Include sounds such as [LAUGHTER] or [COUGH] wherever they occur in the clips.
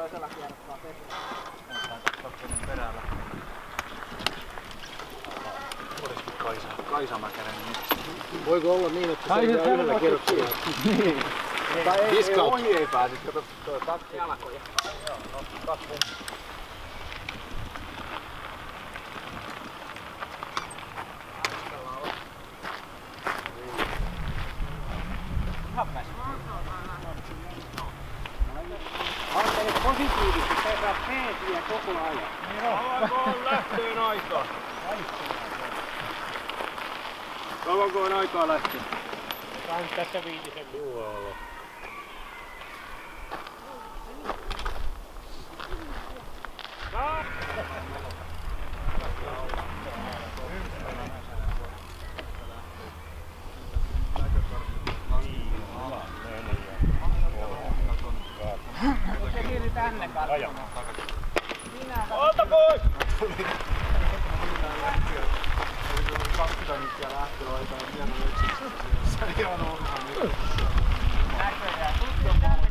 toisella kierrokkaa tekee. Kakkonen perällä. Kaisa, Kaisa Mäkänen. Voiko olla niin, että se se jää yhdellä kierroksella? Niin. Tai ei, ei ohi ei pääse, kato tuo takki. Jalkoja. Joo, no kaksi puntaa. Ihan väsyy. Ajattele positiivisesti, sä saat peesiä koko ajan. Kauanko on lähtöön aikaa? Aikaa lähteä? Sain tässä viitisen siirry tänne katsomaan. Ota pois! 20 minuuttia lähtöaikaa ja vielä yksi. Se on ihan ongelma. Näköjään. Tuttu tänne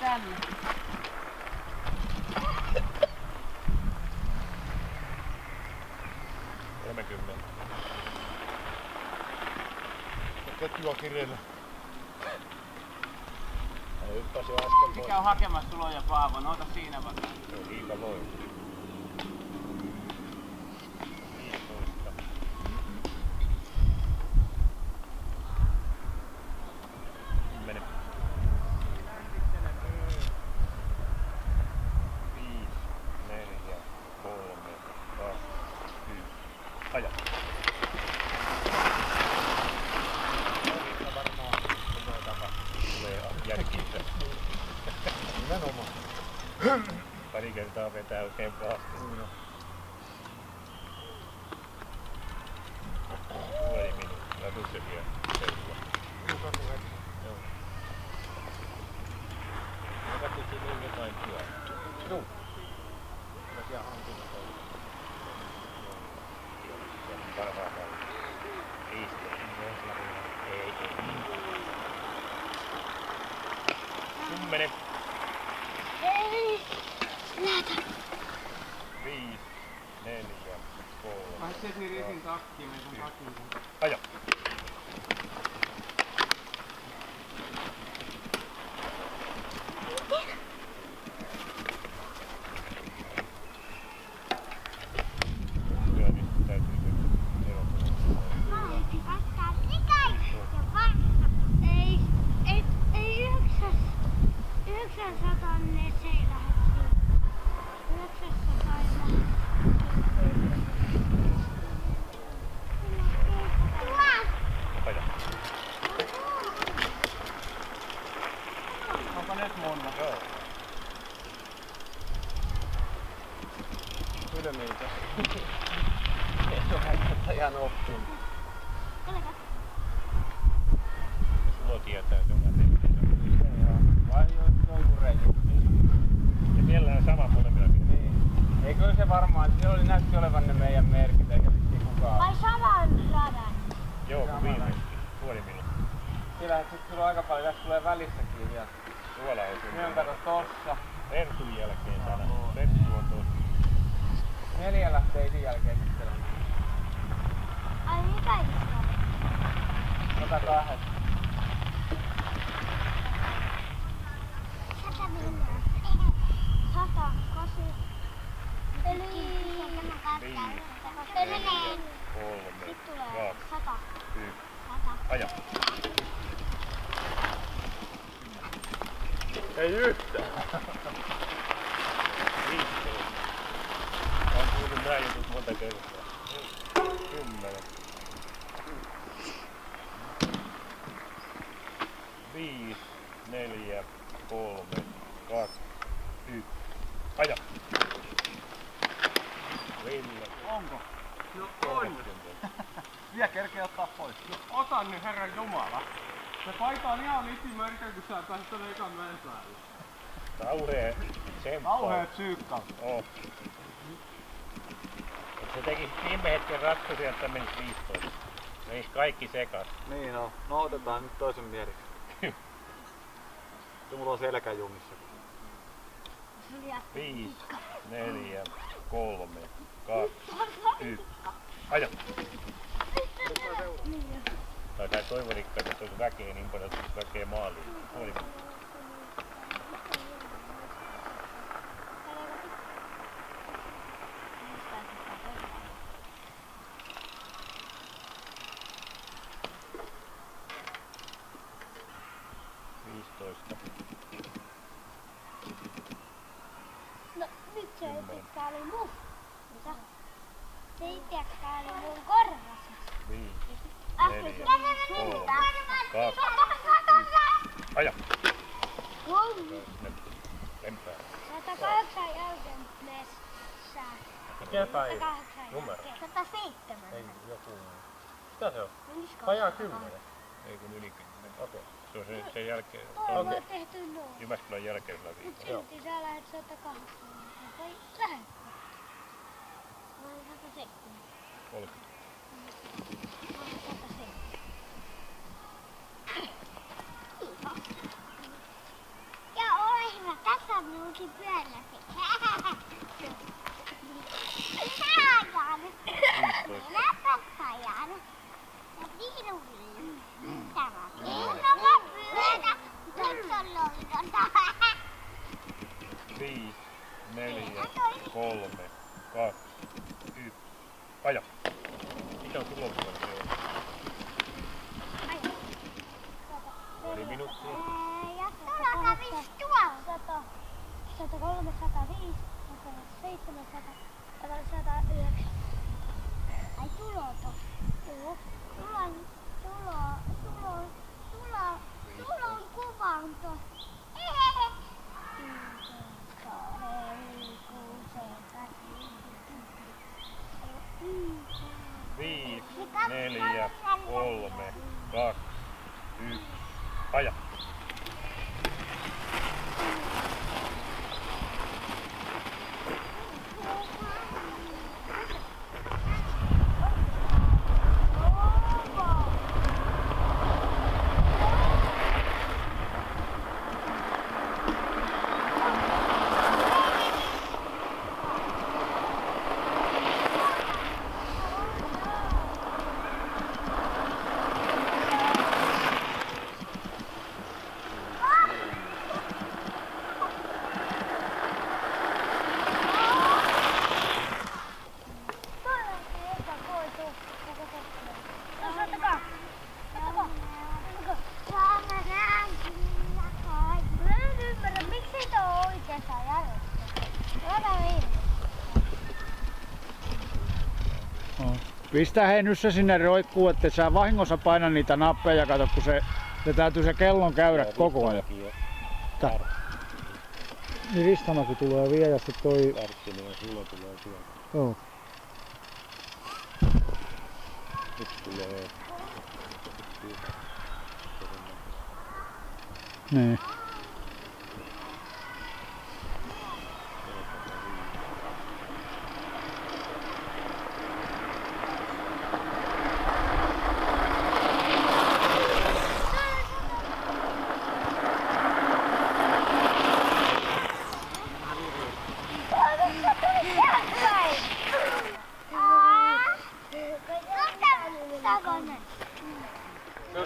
tänne. Ketjua kireellä. Ei hyppäsi äsken pois. Mikä on hakemassa sulla ja Paavo? Noita siinä vaikka. Se on liika loin. 15. Kymmenen. Viisi, neljä, kolme, kaksi, yksi. Aja. No, varmaan tulee takas. Tulee järkiinsä. Nimenomaan. Pari kertaa vetää oikein pahasti. Puoli minuuttia. Joo. Katsoin niin jotain työtä. Ei, ei. Kymmenen. Viisi, neljä, kolme. Vai se siirry ensin takkiin, meidän takkiin. Aja. Kyllä nyt täytyy nyt erotella. Ei, ei, ei yhdeksäs, yhdeksänsatanne se ei lähde siinä. Yhdeksässataa Aja. Onko nyt mun? Joo. Sydämiitä. Ei ole välttämättä ihan oppinut. Sulla tietää, että mä teen. Vai jo- jonkun reikin. Ja mielellään sama molemmilla. Niin. Ei kyllä se varmaan, se oli näytti olevan ne meidän merkit, eikä vissiin kukaan. Vai saman radan? Joo, kun viimeisesti. Puoli minuuttia. Kyllähän sit sulla on aika paljon, tässä tulee välissäkin vielä. Tuolla on Nyt on kato tossa. Pertun jälkeen täällä. Perttu on tuossa. Neljä lähtee isin jälkeen sitten. Ai mikä iso? Ota kahdet. Sata miljoonaa. Sata, kasi. Eli... Eli... Kolme, kaksi, yksi. Aja. Ei yhtään. 15. Olen kuullut nämä jutut monta kertaa. Kymmenen. Viisi, neljä, kolme, kaksi, yksi. Aja. Ville. Onko? No on. 30. Vielä kerkeä ottaa pois. No ota nyt herran jumala. Se paikka on ihan litimörkä, kun sä pääset tänne ekan mäen päälle. Kauhea tsemppa. Kauhea psyykka. Oh. Se teki viime hetken ratkaisuja, että menisi 15. Menisi kaikki sekas. Niin no, no otetaan nyt toisen mieliksi. Tuo [LAUGHS] mulla on selkä jumissa. 5, 4, 3, 2, 1. Aja! Niin. Tai toivorikka, että olisi väkeä niin paljon, että olisi väkeä maaliin. Puoli minuuttia. Viisitoista. No nyt se ei tiedäkään oli mun. Mitä? Se ei tiedäkään oli mun korvassa. Viisi, Äsken neljä, kolme, kaksi, aja! Kolme. Nyt lempää. 108 jälkeen messään. Mikä päivä? 108 Numero. jälkeen. 107. Ei joku... Mitä se on? Vajaa kymmenen. Ei kun yli kymmenen. Okei. Se on sen, sen jälkeen. Toi Se on tehty noin. Jyväskylän jälkeisellä viikolla. silti sä lähet 108. Vai lähet? Mä olen 107. 30. Mä olen 107. Ja ole hyvä, tässä on minunkin pyörälläsi. Ajan. 15. Minä tappajan. Ja viirulle. Tämä viirulla pyörä. [LAUGHS] Viisi, neljä, kolme, kaksi, yksi tuolla. 100, 103, 105, 107, 100, 109. Ai tuloto. Joo. Sulla on, tulo, tulo, tulo, tulo on kuvanto. Hehehe. Yksi, kaksi, kuusi, seitsemän, yhdeksän. Viisi, neljä, kolme, kaksi, yksi. Aja! Pistä hei nyt se sinne roikkuu, että sä vahingossa paina niitä nappeja, kato kun se, se täytyy se kellon käydä koko ajan. Tää. Niin ristamakin tulee vielä ja sitten toi... Karttinen ja sulla tulee tuolta. Joo. Nyt tulee Niin.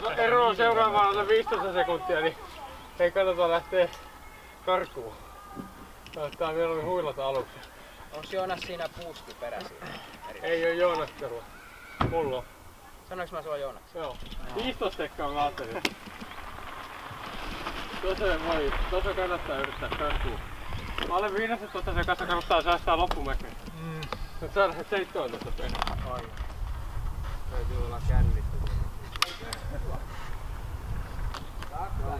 Jos ero on seuraavaan alle 15 sekuntia, niin ei kannata lähteä karkuun. Tää vielä oli huilata aluksi. Onks Joonas siinä puuski peräsi? Ei oo Joonastelua. Mulla on. Sanoinko mä sua Joonas? Joo. 15 sekkaa mä ajattelin. Tuossa voi, tuossa kannattaa yrittää karkuun. Mä olen 15 sekassa kannattaa säästää loppumäkeä. Mm. Nyt sä lähdet 17 sekkaa. Ai. Täytyy olla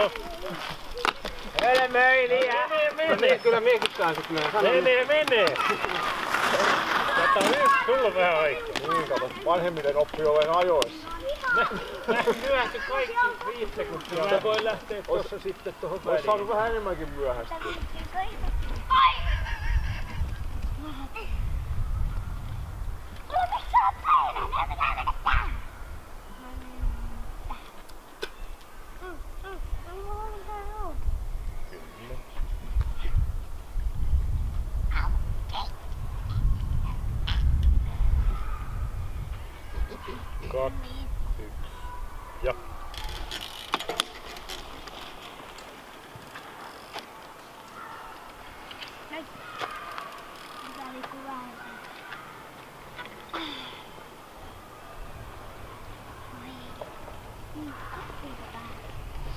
mennä? Menee jo. Helmeiliä! Menee, niin, menee. kyllä miekin käyn sit menee. Menee, menee. 101, sulla on vähän aikaa. Niin, kato. Vanhemmiten oppii olemaan ajoissa. Myöhästy kaikki viisi sekuntia. Mä voin lähteä tossa sitten tohon Ois saanut väliin. vähän enemmänkin myöhäistä.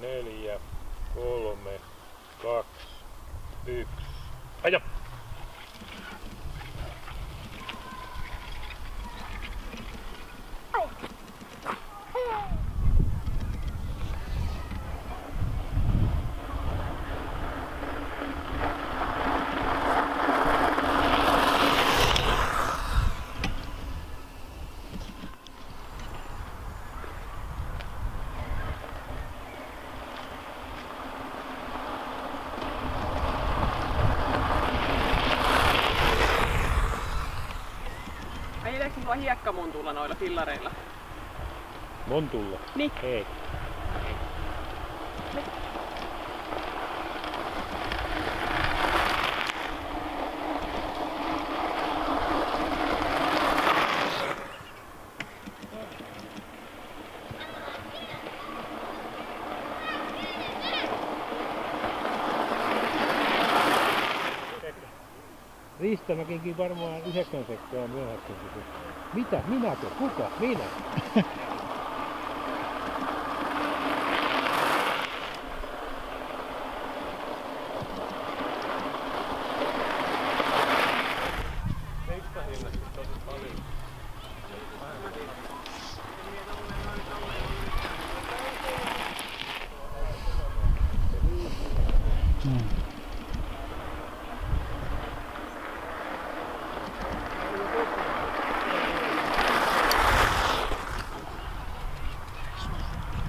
neljä, kolme, kaksi, yksi. Aja. Ajeleeko sulla hiekkamontulla noilla fillareilla? Montulla. Niin. Ei. Riistämäkinkin varmaan 9 sekkaa myöhässä. Mitä? Minäkö? Kuka? Minä?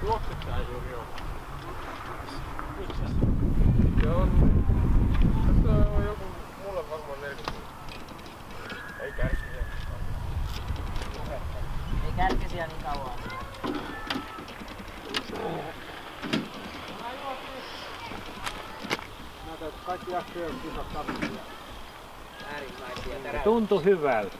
Juoksettaa ei juuri oo. Se on... Tässä on joku... Mulle varmaan 40. Ei kärsi. Ei kärkisiä niin kauan. Näytä, että kaikki jaksojen kisat tapahtuu. Äärimmäisiä teräviä. Tuntui hyvältä.